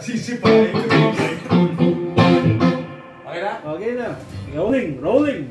Sisipain ko. Okay na? Okay na. Rolling, rolling.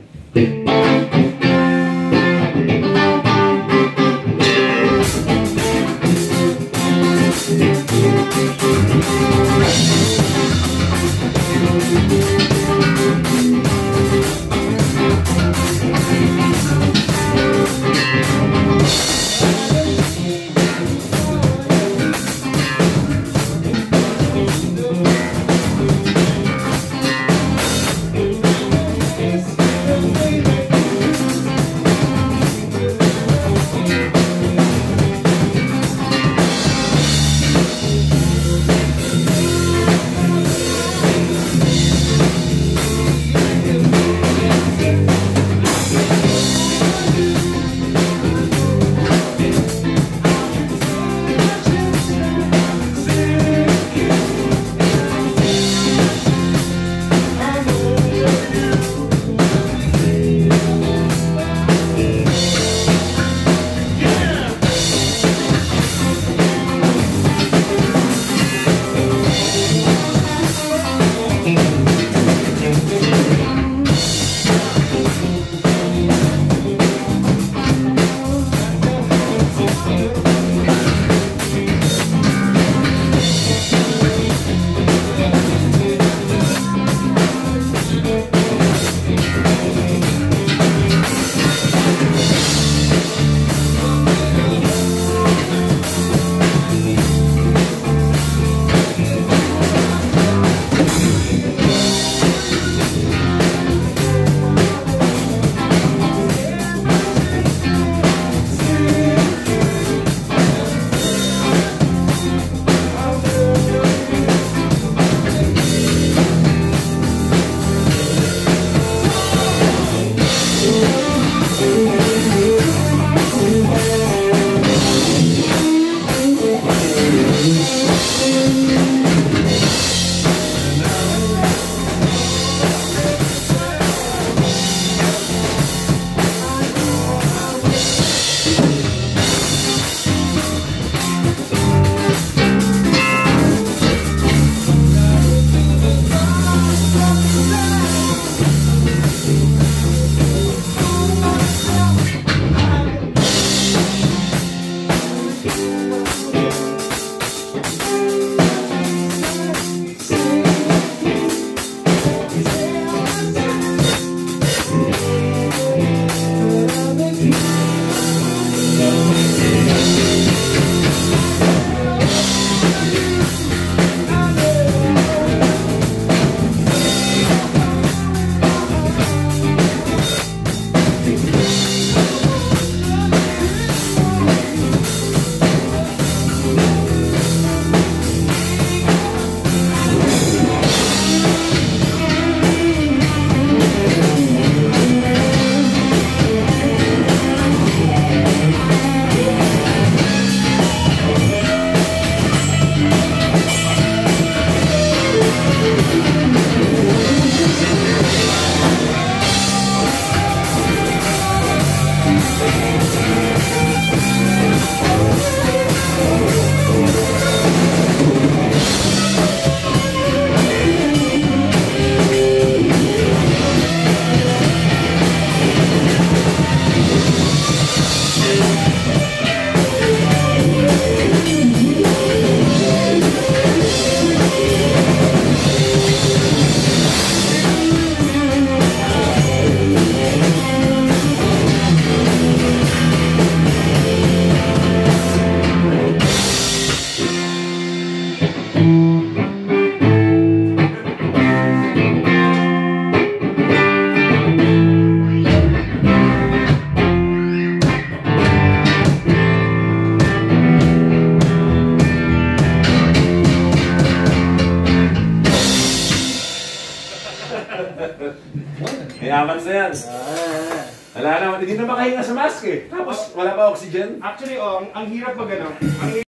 Mayaman na yan. Ah. Wala naman, hindi na makahinga sa mask eh. Tapos wala pa oxygen. Actually, oh, ang, ang hirap mag ano, ang